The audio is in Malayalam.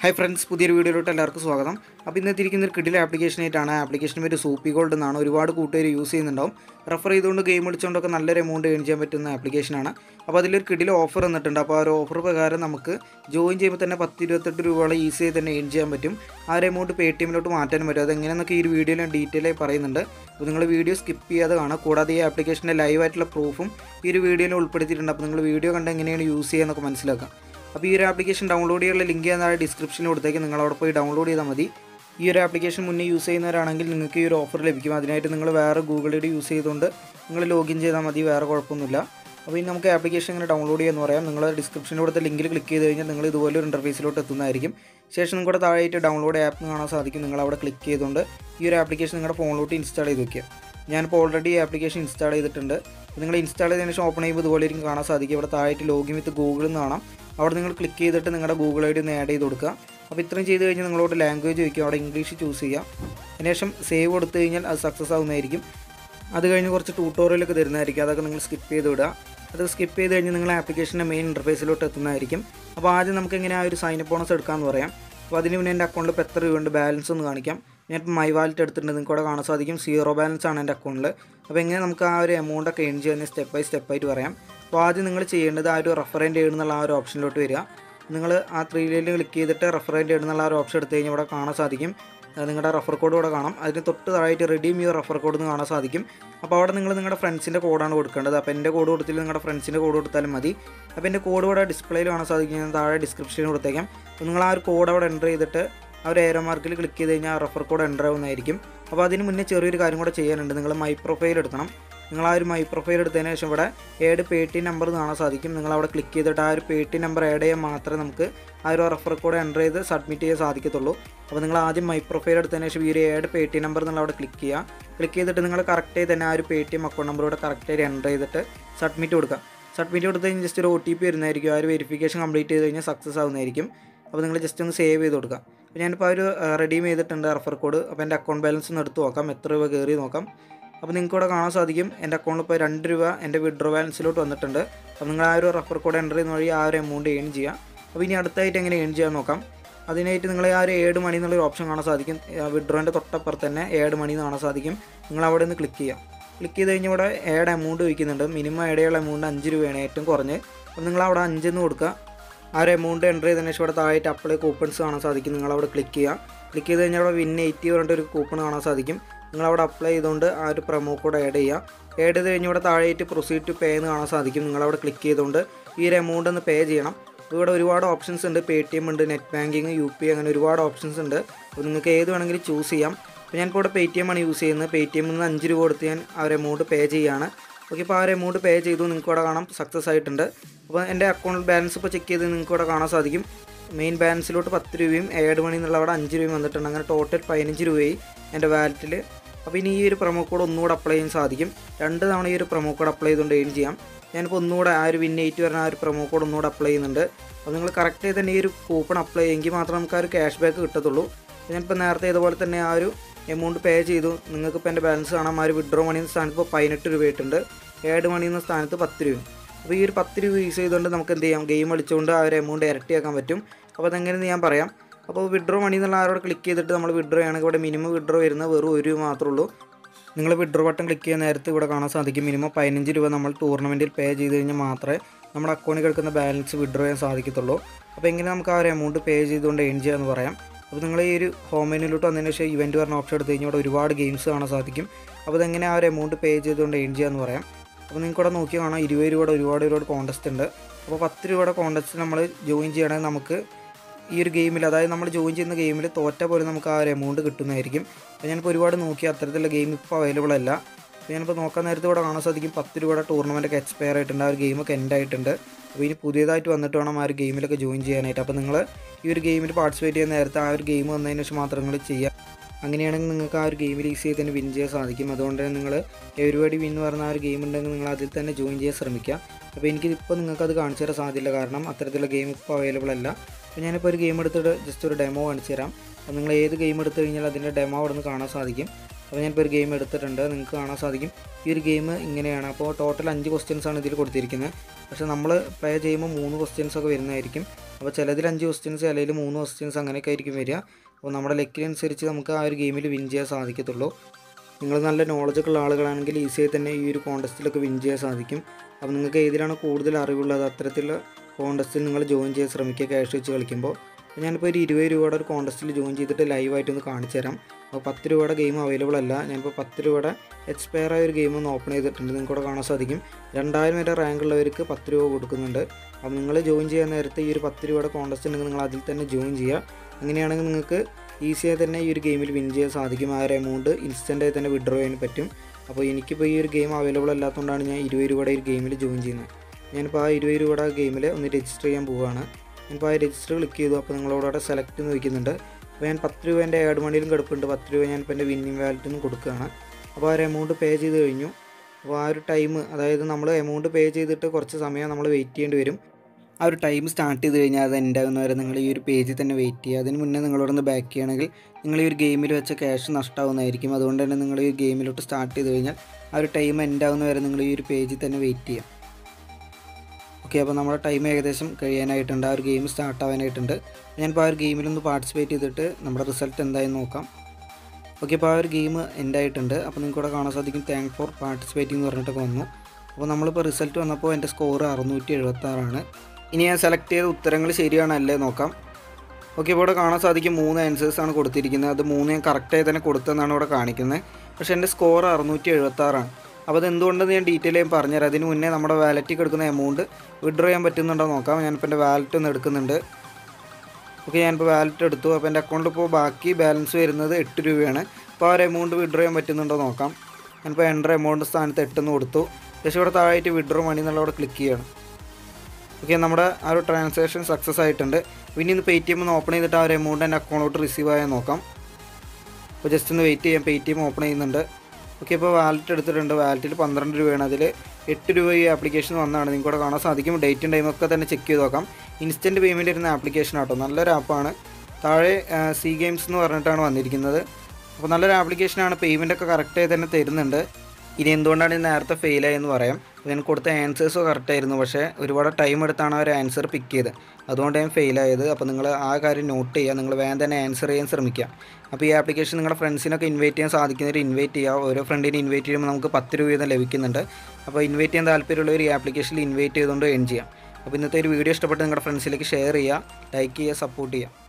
ഹായ് ഫ്രണ്ട്സ് പുതിയൊരു വീഡിയോയിലോട്ട് എല്ലാവർക്കും സ്വാഗതം. അപ്പോൾ ഇന്ന് എത്തിയിരിക്കുന്ന ഒരു കിഡിലെ ആപ്ലിക്കേഷനായിട്ടാണ് ആപ്ലിക്കേഷൻ പേര് സൂപ്പി ഗോൾഡ് എന്നാണ്. ഒരുപാട് കൂട്ടുകാർ യൂസ് ചെയ്യുന്നുണ്ടാവും. റെഫർ ചെയ്തുകൊണ്ട് ഗെയിം കളിച്ചുകൊണ്ടൊക്കെ നല്ലൊരു എമൗണ്ട് ഏൺ ചെയ്യാൻ പറ്റുന്ന ആപ്ലിക്കേഷനാണ് അപ്പോൾ അതിലൊരു കിഡിലെ ഓഫർ വന്നിട്ടുണ്ട്. അപ്പോൾ ആ ഒരു ഓഫർ പ്രകാരം നമുക്ക് ജോയിൻ ചെയ്യുമ്പോൾ തന്നെ പത്ത് ഇരുപത്തെട്ട് രൂപയോളം ഈസിയായി തന്നെ ഏൺ ചെയ്യാൻ പറ്റും. ആ ഒരു എമൗണ്ട് പേ ടി എമ്മിലോട്ട് മാറ്റാനും പറ്റും. അതെങ്ങനെയെന്നൊക്കെ ഈ ഒരു വീഡിയോയിൽ ഡീറ്റെയിൽ ആയി പറയുന്നുണ്ട്. അപ്പോൾ നിങ്ങൾ വീഡിയോ സ്കിപ്പ് ചെയ്യാതെ കാണാം കൂടാതെ ഈ ആപ്ലിക്കേഷന്റെ ലൈവായിട്ടുള്ള പ്രൂഫും ഈ ഒരു വീഡിയോയിൽ ഉൾപ്പെടുത്തിയിട്ടുണ്ട്. അപ്പോൾ നിങ്ങൾ വീഡിയോ കണ്ട് എങ്ങനെയാണ് യൂസ് ചെയ്യുക എന്നൊക്കെ മനസ്സിലാക്കാം. അപ്പോൾ ഈ ഒരു ആപ്ലിക്കേഷൻ ഡൗൺലോഡ് ചെയ്യാനുള്ള ലിങ്ക് ഞാൻ ഡിസ്ക്രിപ്ഷനിൽ കൊടുത്തേക്ക്. നിങ്ങൾ അവിടെ പോയി ഡൗൺലോഡ് ചെയ്താൽ മതി. ഈ ഒരു ആപ്ലിക്കേഷൻ മുന്നേ യൂസ് ചെയ്യുന്നവരാണെങ്കിൽ നിങ്ങൾക്ക് ഈ ഒരു ഓഫർ ലഭിക്കും. അതിനായിട്ട് നിങ്ങൾ വേറെ ഗൂഗിളിയുടെ യൂസ് ചെയ്തുകൊണ്ട് നിങ്ങൾ ലോഗിൻ ചെയ്താൽ മതി. വേറെ കുഴപ്പമൊന്നുമില്ല. അപ്പോൾ ഇനി നമുക്ക് ആപ്ലിക്കേഷൻ ഇങ്ങനെ ഡൗൺലോഡ് ചെയ്യാമെന്ന് പറയാം. നിങ്ങൾ ഡിസ്ക്രിപ്ഷനിൽ കൊടുത്ത ലിങ്കിൽ ക്ലിക്ക് ചെയ്ത് കഴിഞ്ഞാൽ നിങ്ങൾ ഇതുപോലെ ഒരു ഇന്റർഫേസിലോട്ട് എത്തുന്നതായിരിക്കും. ശേഷം നിങ്ങളുടെ താഴെയായിട്ട് ഡൗൺലോഡ് ആപ്പ് കാണാൻ സാധിക്കും. നിങ്ങൾ അവിടെ ക്ലിക്ക് ചെയ്തുകൊണ്ട് ഈ ഒരു ആപ്ലിക്കേഷൻ നിങ്ങളുടെ ഫോണിലോട്ട് ഇൻസ്റ്റാൾ ചെയ്ത് വയ്ക്കുക ഞാനിപ്പോൾ ഓൾറെഡി ആപ്ലിക്കേഷൻ ഇൻസ്റ്റാൾ ചെയ്തിട്ടുണ്ട്. നിങ്ങൾ ഇൻസ്റ്റാൾ ചെയ്തതിന് ശേഷം ഓപ്പൺ ചെയ്യുമ്പോൾ ഇതുപോലെ ഇരിക്കും കാണാൻ സാധിക്കും ഇവിടെ താഴെയായിട്ട് ലോഗിൻ വിത്ത് ഗൂഗിൾ എന്ന് കാണാം. അവിടെ നിങ്ങൾ ക്ലിക്ക് ചെയ്തിട്ട് നിങ്ങളുടെ ഗൂഗിൾ ഐ ഡി ഒന്ന് ആഡ് ചെയ്ത് കൊടുക്കുക. അപ്പോൾ ഇത്രയും ചെയ്ത് കഴിഞ്ഞാൽ നിങ്ങളോട് ലാംഗ്വേജ് ചോദിക്കും അവിടെ ഇംഗ്ലീഷ് ചൂസ് ചെയ്യാം അതിനുശേഷം സേവ് കൊടുത്തു കഴിഞ്ഞാൽ അത് സക്സസ് ആവുന്നതായിരിക്കും. അത് കഴിഞ്ഞ് കുറച്ച് ട്യൂട്ടോറിയലൊക്കെ തരുന്നതായിരിക്കും. അതൊക്കെ നിങ്ങൾ സ്കിപ്പ് ചെയ്ത് വിടുക. അത് സ്കിപ്പ് ചെയ്ത് കഴിഞ്ഞ് നിങ്ങൾ ആപ്ലിക്കേഷന്റെ മെയിൻ ഇന്റർഫേസിലോട്ട് എത്തുന്നതായിരിക്കും. അപ്പോൾ ആദ്യം നമുക്ക് എങ്ങനെ ആ ഒരു സൈൻ അപ്പ് ബോണസ് എടുക്കാമെന്ന് പറയാം. അപ്പോൾ അതിന് മുന്നേ എന്റെ അക്കൗണ്ടിൽ ഇപ്പോൾ എത്ര രൂപയുണ്ട്? ബാലൻസ് ഒന്ന് കാണിക്കാം. ഞാനിപ്പോൾ മൈ വാലറ്റ് എടുത്തിട്ടുണ്ട്. നിങ്ങൾക്ക് അവിടെ കാണാൻ സാധിക്കും. സീറോ ബാലൻസ് ആണ് എന്റെ അക്കൗണ്ടിൽ അപ്പോൾ എങ്ങനെ നമുക്ക് ആ ഒരു എമൗണ്ട് ഒക്കെ ഏൺ ചെയ്യുന്നത് സ്റ്റെപ്പ് ബൈ സ്റ്റെപ്പ് ആയിട്ട് പറയാം. അപ്പോൾ ആദ്യം നിങ്ങൾ ചെയ്യേണ്ടത് ആ ഒരു റെഫറന്റ് എന്നുള്ള ആ ഒരു ഓപ്ഷനിലോട്ട് വരിക. നിങ്ങൾ ആ ത്രീ ലൈനിൽ ക്ലിക്ക് ചെയ്തിട്ട് റെഫറന്റ് എന്നുള്ള ആ ഒരു ഓപ്ഷൻ എടുത്തു കഴിഞ്ഞാൽ ഇവിടെ കാണാൻ സാധിക്കും. നിങ്ങളുടെ റഫർ കോഡ് ഇവിടെ കാണാം. അതിന് തൊട്ട് താഴായിട്ട് റെഡീം യുവർ റഫർ കോഡ് എന്ന് കാണാൻ സാധിക്കും. അപ്പോൾ അവിടെ നിങ്ങൾ നിങ്ങളുടെ ഫ്രണ്ട്സിന്റെ കോഡാണ് കൊടുക്കേണ്ടത്. അപ്പോൾ എന്റെ കോഡ് കൊടുത്തില്ല നിങ്ങളുടെ ഫ്രണ്ട്സിന്റെ കോഡ് കൊടുത്താലും മതി. അപ്പോൾ എന്റെ കോഡ് ഇവിടെ ഡിസ്പ്ലേയിൽ കാണാൻ സാധിക്കും. താഴെ ഡിസ്ക്രിപ്ഷനിൽ കൊടുത്തേക്കാം. അപ്പോൾ നിങ്ങൾ ആ ഒരു കോഡ് അവിടെ എന്റർ ചെയ്തിട്ട് ആ ഒരു ഏരോ മാർക്കിൽ ക്ലിക്ക് ചെയ്ത് കഴിഞ്ഞാൽ റഫർ കോഡ് എന്റർ ആവുന്നതായിരിക്കും. അപ്പോൾ അതിന് മുന്നേ ചെറിയൊരു കാര്യം കൂടെ ചെയ്യാനുണ്ട്. നിങ്ങൾ മൈ പ്രൊഫൈൽ എടുക്കണം. നിങ്ങൾ ആ ഒരു മൈ പ്രൊഫൈൽ എടുത്തതിന് ശേഷം ഇവിടെ ഏഡ് പേ ടി നമ്പർ കാണാൻ സാധിക്കും. നിങ്ങൾ അവിടെ ക്ലിക്ക് ചെയ്തിട്ട് ആ ഒരു പേ ടി നമ്പർ ആഡ് ചെയ്യാൻ മാത്രമേ നമുക്ക് ആ ഒരു റെഫർ കോഡ് എന്റർ ചെയ്ത് സബ്മിറ്റ് ചെയ്യാൻ സാധിക്കത്തുള്ളൂ. അപ്പോൾ നിങ്ങൾ ആദ്യം മൈ പ്രൊഫൈൽ എടുത്തതിന് ശേഷം ഈ ഒരു ഏഡ് പേ ടി നമ്പർ നിങ്ങൾ അവിടെ ക്ലിക്ക് ചെയ്യുക. ക്ലിക്ക് ചെയ്തിട്ട് നിങ്ങൾ കറക്റ്റ് തന്നെ ആ ഒരു Paytm account number ഇവിടെ കറക്റ്റായിട്ട് എന്റർ ചെയ്തിട്ട് സബ്മിറ്റ് കൊടുക്കുക. സബ്മിറ്റ് കൊടുത്ത് കഴിഞ്ഞാൽ ജസ്റ്റ് ഒരു ഒ ടി പി വരുന്നതായിരിക്കും. ആ ഒരു വെരിഫിക്കേഷൻ കംപ്ലീറ്റ് ചെയ്ത് കഴിഞ്ഞാൽ സക്സസ് ആവുന്നതായിരിക്കും. അപ്പോൾ നിങ്ങൾ ജസ്റ്റ് ഒന്ന് സേവ് ചെയ്ത് കൊടുക്കുക. ഞാനിപ്പോൾ ഒരു റെഡീം ചെയ്തിട്ടുണ്ട് റെഫർ കോഡ് അപ്പോൾ എന്റെ അക്കൗണ്ട് ബാലൻസ് ഒന്ന് എടുത്ത് നോക്കാം. എത്ര രൂപ കയറി നോക്കാം. അപ്പോൾ നിങ്ങൾക്ക് ഇവിടെ കാണാൻ സാധിക്കും. എന്റെ അക്കൗണ്ടിൽ ഇപ്പോൾ രണ്ട് രൂപ എന്റെ വിഡ്രോ ബാലൻസിലോട്ട് വന്നിട്ടുണ്ട്. അപ്പോൾ നിങ്ങൾ ആ ഒരു റെഫർ കോഡ് എന്റർ ചെയ്യുന്ന വഴി ആ ഒരു എമൗണ്ട് ഏൺ ചെയ്യാം അപ്പോൾ ഇനി അടുത്തായിട്ട് എങ്ങനെ ഏൺ ചെയ്യാൻ നോക്കാം. അതിനായിട്ട് നിങ്ങൾ ആ ഒരു ഏഡ് മണി എന്നുള്ളൊരു ഓപ്ഷൻ കാണാൻ സാധിക്കും. വിഡ്രോന്റെ തൊട്ടപ്പുറത്ത് തന്നെ ഏഡ് മണി എന്ന് കാണാൻ സാധിക്കും. നിങ്ങൾ അവിടെ നിന്ന് ക്ലിക്ക് ചെയ്യാം ക്ലിക്ക് ചെയ്ത് കഴിഞ്ഞാൽ ഇവിടെ ഏഡ് എമൗണ്ട് വയ്ക്കുന്നുണ്ട് മിനിമം ഏഡ് ചെയ്യാനുള്ള എമൗണ്ട് അഞ്ച് രൂപയാണ് ഏറ്റവും കുറഞ്ഞ്. അപ്പോൾ നിങ്ങൾ അവിടെ അഞ്ചെന്ന് കൊടുക്കുക. ആ ഒരു എമൗണ്ട് എന്റർ ചെയ്തതിന് ശേഷം ഇവിടെ താഴെ അപ്ലൈ കൂപ്പൺസ് കാണാൻ സാധിക്കും. നിങ്ങൾ അവിടെ ക്ലിക്ക് ചെയ്യുക. ക്ലിക്ക് ചെയ്ത് കഴിഞ്ഞാൽ അവിടെ വിൻ എയ്റ്റി പറഞ്ഞിട്ട് ഒരു കൂപ്പൺ കാണാൻ സാധിക്കും. നിങ്ങൾ അവിടെ അപ്ലൈ ചെയ്തുകൊണ്ട് ആ ഒരു പ്രൊമോ കോഡ് ആഡ് ചെയ്യുക. ആഡ് ചെയ്ത് കഴിഞ്ഞാൽ ഇവിടെ താഴെയായിട്ട് പ്രൊസീഡ് ടു പേ എന്ന് കാണാൻ സാധിക്കും. നിങ്ങൾ അവിടെ ക്ലിക്ക് ചെയ്തുകൊണ്ട് ഈ ഒരു എമൗണ്ട് ഒന്ന് പേ ചെയ്യണം. ഇവിടെ ഒരുപാട് ഓപ്ഷൻസ് ഉണ്ട്. പേ ടി എം ഉണ്ട് നെറ്റ് ബാങ്കിങ് യു പി അങ്ങനെ ഒരുപാട് ഓപ്ഷൻസ് ഉണ്ട്. അപ്പോൾ നിങ്ങൾക്ക് ഏത് വേണമെങ്കിലും ചൂസ് ചെയ്യാം. അപ്പോൾ ഞാനിപ്പോൾ ഇവിടെ പേ ടി എം ആണ് യൂസ് ചെയ്യുന്നത്. പേ ടി എമ്മിൽ നിന്ന് അഞ്ച് രൂപ കൊടുത്ത് ഞാൻ ആ ഒരു എമൗണ്ട് പേ ചെയ്യുകയാണ്. ഓക്കെ ഇപ്പോൾ ആ ഒരു എമൗണ്ട് പേ ചെയ്തു. നിങ്ങൾക്ക് ഇവിടെ കാണാം. സക്സസ് ആയിട്ടുണ്ട്. അപ്പോൾ എന്റെ അക്കൗണ്ട് ബാലൻസ് ഇപ്പോൾ ചെക്ക് ചെയ്ത് നിങ്ങൾക്ക് ഇവിടെ കാണാൻ സാധിക്കും. മെയിൻ ബാലൻസിലോട്ട് പത്ത് രൂപയും ഏഴ് മണി എന്നുള്ള അവിടെ അഞ്ച് രൂപയും വന്നിട്ടുണ്ട്. അങ്ങനെ ടോട്ടൽ പതിനഞ്ച് രൂപയായി എന്റെ വാലറ്റിൽ അപ്പോൾ ഇനി ഈ ഒരു പ്രൊമോ കോഡ് ഒന്നുകൂടെ അപ്ലൈ ചെയ്യാൻ സാധിക്കും. രണ്ട് തവണ ഈ ഒരു പ്രൊമോ കോഡ് അപ്ലൈ ചെയ്തുകൊണ്ട് ഏൺ ചെയ്യാം. ഞാനിപ്പോൾ ഒന്നുകൂടെ ആ ഒരു വിൻ എയ്റ്റ് വരുന്ന ആ ഒരു പ്രൊമോ കോഡ് ഒന്നുകൂടെ അപ്ലൈ ചെയ്യുന്നുണ്ട്. അപ്പോൾ നിങ്ങൾ കറക്റ്റ് ചെയ്ത് തന്നെ ഈ ഒരു കൂപ്പൺ അപ്ലൈ ചെയ്യുമെങ്കിൽ മാത്രം നമുക്ക് ആ ഒരു ക്യാഷ് ബാക്ക് കിട്ടത്തുള്ളൂ. ഞാനിപ്പോൾ നേരത്തെ ഇതുപോലെ തന്നെ ആ ഒരു എമൗണ്ട് പേ ചെയ്തു. നിങ്ങൾക്ക് ഇപ്പോൾ എന്റെ ബാലൻസ് കാണാൻ ആ ഒരു വിഡ്രോ മണി എന്ന സ്ഥാനത്ത് ഇപ്പോൾ പതിനെട്ട് രൂപയായിട്ടുണ്ട് ഏഴ് മണി എന്ന സ്ഥാനത്ത് പത്ത് രൂപ അപ്പോൾ ഈ ഒരു പത്ത് രൂപ യൂസ് ചെയ്തുകൊണ്ട് നമുക്ക് എന്ത് ചെയ്യാം? ഗെയിം കളിച്ചുകൊണ്ട് ആ ഒരു എമൗണ്ട് ഇരട്ടിയാക്കാൻ പറ്റും. അപ്പോൾ അതെങ്ങനെയെന്ന് ഞാൻ പറയാം. അപ്പോൾ വിഡ്രോ മണി എന്നുള്ള ആരോട് ക്ലിക്ക് ചെയ്തിട്ട് നമ്മൾ വിഡ്രോ ആണെങ്കിൽ ഇവിടെ മിനിമം വിഡ്രോ വരുന്നത് വെറും ഒരു മാത്രമേ ഉള്ളൂ. നിങ്ങൾ വിഡ്രോ ബട്ടൺ ക്ലിക്ക് ചെയ്യുന്ന നേരത്ത് ഇവിടെ കാണാൻ സാധിക്കും മിനിമം പതിനഞ്ച് രൂപ നമ്മൾ ടൂർണമെന്റിൽ പേ ചെയ്ത് കഴിഞ്ഞാൽ മാത്രമേ നമ്മുടെ അക്കൗണ്ടിൽ കിടക്കുന്ന ബാലൻസ് വിഡ്രോ ചെയ്യാൻ സാധിക്കത്തുള്ളൂ. അപ്പോൾ എങ്ങനെ നമുക്ക് ആ ഒരു എമൗണ്ട് പേ ചെയ്തുകൊണ്ട് ഏൺ ചെയ്യാമെന്ന് പറയാം. അപ്പോൾ നിങ്ങൾ ഈ ഒരു ഹോം മെനുവിലോട്ട് വന്നതിന് ശേഷം ഇവന്റ് പറഞ്ഞ ഓപ്ഷൻ എടുത്ത് കഴിഞ്ഞാൽ ഇവിടെ ഒരുപാട് ഗെയിംസ് കാണാൻ സാധിക്കും. അപ്പോൾ അതെങ്ങനെ ആ ഒരു എമൗണ്ട് പേ ചെയ്തുകൊണ്ട് ഏൺ ചെയ്യാമെന്ന് പറയാം. അപ്പോൾ നിങ്ങൾക്ക് ഇവിടെ നോക്കി കാണാം. ഇരുപത് രൂപയുടെ ഒരുപാട് ഒരുപാട് കോൺടെസ്റ്റ് ഉണ്ട്. അപ്പോൾ പത്ത് രൂപയുടെ കോൺടെസ്റ്റ് നമ്മൾ ജോയിൻ ചെയ്യണമെങ്കിൽ നമുക്ക് ഈ ഒരു ഗെയിമിൽ അതായത് നമ്മൾ ജോയിൻ ചെയ്യുന്ന ഗെയിമിൽ തോറ്റ പോലെ നമുക്ക് ആ ഒരു എമൗണ്ട് കിട്ടുന്നതായിരിക്കും. അപ്പോൾ ഞാനിപ്പോൾ ഒരുപാട് നോക്കി അത്തരത്തിലുള്ള ഗെയിം ഇപ്പോൾ അവൈലബിൾ അല്ല. അപ്പോൾ ഞാനിപ്പോൾ നോക്കാൻ നേരത്തെ ഇവിടെ കാണാൻ സാധിക്കും പത്ത് രൂപയുടെ ടൂർണമെന്റൊക്കെ എക്സ്പയർ ആയിട്ടുണ്ട്. ആ ഒരു ഗെയിമൊക്കെ എൻഡ് ആയിട്ടുണ്ട്. അപ്പോൾ ഇനി പുതിയതായിട്ട് വന്നിട്ട് വേണം ആ ഒരു ഗെയിമിലൊക്കെ ജോയിൻ ചെയ്യാനായിട്ട്. അപ്പോൾ നിങ്ങൾ ഈ ഒരു ഗെയിമിൽ പാർട്ടിസിപ്പേറ്റ് ചെയ്യുന്ന നേരത്തെ ആ ഒരു ഗെയിം വന്നതിന് ശേഷം മാത്രം നിങ്ങൾ ചെയ്യുക അങ്ങനെയാണെങ്കിൽ നിങ്ങൾക്ക് ആ ഒരു ഗെയിമിൽ ഈസി തന്നെ വിൻ ചെയ്യാൻ സാധിക്കും. അതുകൊണ്ട് തന്നെ നിങ്ങൾ എവരിബഡി വിൻ എന്ന് പറഞ്ഞ ആ ഒരു ഗെയിം ഉണ്ടെങ്കിൽ നിങ്ങൾ അതിൽ തന്നെ ജോയിൻ ചെയ്യാൻ ശ്രമിക്കുക. അപ്പോൾ എനിക്ക് ഇപ്പോൾ നിങ്ങൾക്ക് അത് കാണിച്ചു തരാൻ സാധ്യതയില്ല. കാരണം അത്തരത്തിലുള്ള ഗെയിം ഇപ്പോൾ അവൈലബിൾ അല്ല. അപ്പോൾ ഞാനിപ്പോൾ ഒരു ഗെയിം എടുത്തിട്ട് ജസ്റ്റ് ഒരു ഡെമോ കാണിച്ചു തരാം. അപ്പോൾ നിങ്ങൾ ഏത് ഗെയിം എടുത്തു കഴിഞ്ഞാൽ അതിന്റെ ഡെമോ അവിടെ നിന്ന് കാണാൻ സാധിക്കും. അപ്പോൾ ഞാനിപ്പോൾ ഒരു ഗെയിം എടുത്തിട്ടുണ്ട്. നിങ്ങൾക്ക് കാണാൻ സാധിക്കും. ഈ ഒരു ഗെയിം ഇങ്ങനെയാണ്. അപ്പോൾ ടോട്ടൽ അഞ്ച് ക്വസ്റ്റ്യൻസ് ആണ് ഇതിൽ കൊടുത്തിരിക്കുന്നത്. പക്ഷേ നമ്മൾ പ്ലേ ചെയ്യുമ്പോൾ മൂന്ന് ക്വസ്റ്റ്യൻസ് ഒക്കെ വരുന്നതായിരിക്കും. അപ്പോൾ ചിലതിൽ അഞ്ച് ക്വസ്റ്റ്യൻസ് അല്ലെങ്കിൽ മൂന്ന് ക്വസ്റ്റ്യൻസ് അങ്ങനെയൊക്കെ ആയിരിക്കും വരിക. അപ്പോൾ നമ്മുടെ ലക്കിനനുസരിച്ച് നമുക്ക് ആ ഒരു ഗെയിമിൽ വിൻ ചെയ്യാൻ സാധിക്കത്തുള്ളൂ. നിങ്ങൾ നല്ല നോളജൊക്കെ ഉള്ള ആളുകളാണെങ്കിൽ ഈസിയായി തന്നെ ഈ ഒരു കോൺടെസ്റ്റിലൊക്കെ വിൻ ചെയ്യാൻ സാധിക്കും. അപ്പോൾ നിങ്ങൾക്ക് ഏതിലാണ് കൂടുതൽ അറിവുള്ളത്? അത്തരത്തിലുള്ള കോൺടെസ്റ്റിൽ നിങ്ങൾ ജോയിൻ ചെയ്യാൻ ശ്രമിക്കുക ക്യാഷ് വെച്ച് കളിക്കുമ്പോൾ. ഞാനിപ്പോൾ ഒരു ഇരുപത് രൂപയുടെ ഒരു കോൺടെസ്റ്റിൽ ജോയിൻ ചെയ്തിട്ട് ലൈവായിട്ടൊന്ന് കാണിച്ചു തരാം. അപ്പോൾ പത്ത് രൂപയുടെ ഗെയിം അവൈലബിൾ അല്ല. ഞാനിപ്പോൾ പത്ത് രൂപയുടെ എക്സ്പയർ ആയ ഒരു ഗെയിം ഒന്ന് ഓപ്പൺ ചെയ്തിട്ടുണ്ട്. നിങ്ങൾക്കൂടെ കാണാൻ സാധിക്കും. രണ്ടായിരം വരെ റാങ്ക് ഉള്ളവർക്ക് പത്ത് രൂപ കൊടുക്കുന്നുണ്ട്. അപ്പോൾ നിങ്ങൾ ജോയിൻ ചെയ്യാൻ നേരത്തെ ഈ ഒരു പത്ത് രൂപയുടെ കോൺടെസ്റ്റ് ഉണ്ടെങ്കിൽ നിങ്ങൾ അതിൽ തന്നെ ജോയിൻ ചെയ്യുക. അങ്ങനെയാണെങ്കിൽ നിങ്ങൾക്ക് ഈസിയായി തന്നെ ഈ ഒരു ഗെയിമിൽ വിൻ ചെയ്യാൻ സാധിക്കും. ആ ഒരു എമൗണ്ട് ഇൻസ്റ്റന്റായി തന്നെ വിഡ്രോ ചെയ്യാൻ പറ്റും. അപ്പോൾ എനിക്കിപ്പോൾ ഈ ഒരു ഗെയിം അവൈലബിൾ അല്ലാത്തതുകൊണ്ടാണ് ഞാൻ ഇരുപത് രൂപയുടെ ഒരു ഗെയിമിൽ ജോയിൻ ചെയ്യുന്നത്. ഞാനിപ്പോൾ ആ ഇരുപത് രൂപയുടെ ഗെയിമിൽ ഒന്ന് രജിസ്റ്റർ ചെയ്യാൻ പോവുകയാണ്. ഞാനിപ്പോൾ ആ രജിസ്റ്റർ ക്ലിക്ക് ചെയ്തു. അപ്പോൾ നിങ്ങളോടവിടെ സെലക്ട് എന്ന് വയ്ക്കുന്നുണ്ട് അപ്പോൾ ഞാൻ പത്ത് രൂപ എന്റെ ആഡ് മണിയിലും കിടപ്പുണ്ട്. പത്ത് രൂപ ഞാൻ ഞാനിപ്പോൾ എന്റെ വിന്നിങ് വാലറ്റിൽ നിന്ന് കൊടുക്കുകയാണ്. അപ്പോൾ ആ ഒരു എമൗണ്ട് പേ ചെയ്ത് കഴിഞ്ഞു. അപ്പോൾ ആ ഒരു ടൈം അതായത് നമ്മൾ എമൗണ്ട് പേ ചെയ്തിട്ട് കുറച്ച് സമയം നമ്മൾ വെയിറ്റ് ചെയ്യേണ്ടി വരും. ആ ഒരു ടൈം സ്റ്റാർട്ട് ചെയ്ത് കഴിഞ്ഞാൽ അത് എൻഡാകുന്ന ആകുന്നവരെ നിങ്ങൾ ഈ ഒരു പേജിൽ തന്നെ വെയിറ്റ് ചെയ്യുക. അതിന് മുന്നേ നിങ്ങളോടൊന്ന് ബാക്ക് ചെയ്യണമെങ്കിൽ നിങ്ങൾ ഈ ഒരു ഗെയിമിൽ വെച്ച ക്യാഷ് നഷ്ടമാവുന്നതായിരിക്കും അതുകൊണ്ട് തന്നെ നിങ്ങൾ ഈ ഗെയിമിലോട്ട് സ്റ്റാർട്ട് ചെയ്ത് കഴിഞ്ഞാൽ ആ ഒരു ടൈം എൻഡാകുന്ന ആകുന്നവരെ നിങ്ങൾ ഈ ഒരു പേജിൽ തന്നെ വെയിറ്റ് ചെയ്യുക. ഓക്കെ അപ്പോൾ നമ്മുടെ ടൈം ഏകദേശം കഴിയാനായിട്ടുണ്ട്. ആ ഒരു ഗെയിം സ്റ്റാർട്ട് ആവാനായിട്ടുണ്ട്. ഇപ്പോൾ ആ ഒരു ഗെയിമിലൊന്ന് പാർട്ടിസിപ്പേറ്റ് ചെയ്തിട്ട് നമ്മുടെ റിസൾട്ട് എന്തായെന്ന് നോക്കാം. ഓക്കെ അപ്പോൾ ആ ഒരു ഗെയിം എൻഡായിട്ടുണ്ട് അപ്പോൾ നിങ്ങൾക്ക് ഇവിടെ കാണാൻ സാധിക്കും താങ്ക് ഫോർ പാർട്ടിസിപ്പേറ്റിംഗ് എന്ന് പറഞ്ഞിട്ടൊക്കെ വന്നു. അപ്പോൾ നമ്മളിപ്പോൾ റിസൾട്ട് വന്നപ്പോൾ എന്റെ സ്കോർ അറുന്നൂറ്റി എഴുപത്താറാണ്. ഇനി ഞാൻ സെലക്ട് ചെയ്ത ഉത്തരങ്ങൾ ശരിയാണല്ലേ നോക്കാം. ഓക്കെ ഇവിടെ കാണാൻ സാധിക്കും മൂന്ന് ആൻസേഴ്സാണ് കൊടുത്തിരിക്കുന്നത്. അത് മൂന്ന് ഞാൻ കറക്റ്റായി തന്നെ കൊടുത്തെന്നാണ് ഇവിടെ കാണിക്കുന്നത്. പക്ഷേ എന്റെ സ്കോർ അറുന്നൂറ്റി എഴുപത്താറാണ് അപ്പോൾ അത് എന്തുകൊണ്ടെന്ന് ഞാൻ ഡീറ്റെയിൽ ആയി പറഞ്ഞുതരാം. അതിന് മുന്നേ നമ്മുടെ വാലറ്റിൽ കിടക്കുന്ന എമൗണ്ട് വിഡ്രോ ചെയ്യാൻ പറ്റുന്നുണ്ടോ നോക്കാം. ഞാനിപ്പോൾ എന്റെ വാലറ്റ് ഒന്ന് എടുക്കുന്നുണ്ട്. ഓക്കെ ഞാനിപ്പോൾ വാലറ്റ് എടുത്തു. അപ്പോൾ എന്റെ അക്കൗണ്ടിൽ ഇപ്പോൾ ബാക്കി ബാലൻസ് വരുന്നത് എട്ട് രൂപയാണ്. അപ്പോൾ ആ എമൗണ്ട് വിഡ്രോ ചെയ്യാൻ പറ്റുന്നുണ്ടോ നോക്കാം. ഞാനിപ്പോൾ എന്റർ എമൗണ്ട് സ്ഥാനത്ത് എട്ടെന്ന് കൊടുത്തു. പക്ഷേ ഇവിടെ താഴായിട്ട് വിഡ്രോ മണി എന്നുള്ള അവിടെ ക്ലിക്ക് ചെയ്യണം. ഓക്കെ നമ്മുടെ ആ ഒരു ട്രാൻസാക്ഷൻ സക്സസ് ആയിട്ടുണ്ട്. പിന്നെ ഇന്ന് പേ ടി എം ഒന്ന് ഓപ്പൺ ചെയ്തിട്ട് ആ ഒരു എമൗണ്ട് എന്റെ അക്കൗണ്ടിലോട്ട് റിസീവ് ആയാൽ നോക്കാം. അപ്പോൾ ജസ്റ്റ് ഒന്ന് വെയിറ്റ് ചെയ്യാം. പേ ടി എം ഓപ്പൺ ചെയ്യുന്നുണ്ട്. ഓക്കെ ഇപ്പോൾ വാലറ്റ് എടുത്തിട്ടുണ്ട്. വാലറ്റിൽ പന്ത്രണ്ട് രൂപയാണ്. അതിൽ എട്ട് രൂപ ഈ ആപ്ലിക്കേഷൻ വന്നതാണ്. നിങ്ങൾക്കൂടെ കാണാൻ സാധിക്കും. ഡേറ്റും ടൈമും ഒക്കെ തന്നെ ചെക്ക് ചെയ്ത് നോക്കാം. ഇൻസ്റ്റന്റ് പേയ്മെന്റ് ഇരുന്ന ആപ്ലിക്കേഷൻ ആട്ടോ. നല്ലൊരു ആപ്പാണ് താഴെ സി ഗെയിംസ് എന്ന് പറഞ്ഞിട്ടാണ് വന്നിരിക്കുന്നത്. അപ്പോൾ നല്ലൊരു ആപ്ലിക്കേഷനാണ് പേയ്മെന്റൊക്കെ കറക്റ്റായി തന്നെ തരുന്നുണ്ട്. ഇനി എന്തുകൊണ്ടാണ് ഇത് നേരത്തെ ഫെയിലായെന്ന് പറയാം. ഞാൻ കൊടുത്ത ആൻസേഴ്സ് കറക്റ്റായിരുന്നു പക്ഷേ ഒരുപാട് ടൈം എടുത്താണ് അവർ ആൻസർ പിക്ക് ചെയ്തത്. അതുകൊണ്ട് ഞാൻ ഫെയിലായത് അപ്പോൾ നിങ്ങൾ ആ കാര്യം നോട്ട് ചെയ്യുക. നിങ്ങൾ വേഗം തന്നെ ആൻസർ ചെയ്യാൻ ശ്രമിക്കുക. അപ്പോൾ ഈ ആപ്ലിക്കേഷൻ നിങ്ങളുടെ ഫ്രണ്ട്സിനൊക്കെ ഇൻവൈറ്റ് ചെയ്യാൻ സാധിക്കുന്നവർ ഇൻവൈറ്റ് ചെയ്യുക. ഓരോ ഫ്രണ്ടിനെ ഇൻവൈറ്റ് ചെയ്യുമ്പോൾ നമുക്ക് പത്ത് രൂപ വീതം ലഭിക്കുന്നുണ്ട്. അപ്പോൾ ഇൻവൈറ്റ് ചെയ്യാൻ താല്പര്യമുള്ളവർ ഈ ആപ്ലിക്കേഷനിൽ ഇൻവൈറ്റ് ചെയ്തുകൊണ്ട് ഏൺ ചെയ്യാം. അപ്പോൾ ഇന്നത്തെ ഒരു വീഡിയോ ഇഷ്ടപ്പെട്ട് നിങ്ങളുടെ ഫ്രണ്ട്സിലേക്ക് ഷെയർ ചെയ്യുക. ലൈക്ക് ചെയ്യുക സപ്പോർട്ട് ചെയ്യുക.